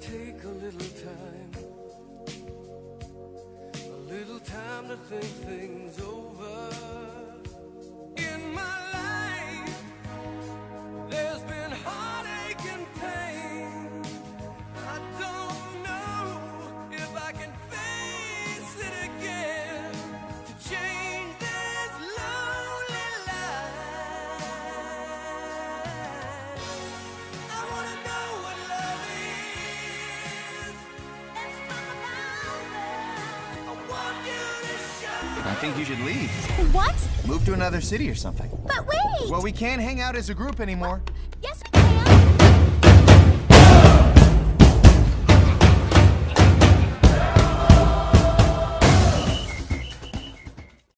take a little time. A little time to think things over. Think you should leave. What? Move to another city or something. But wait! Well, we can't hang out as a group anymore. Yeah,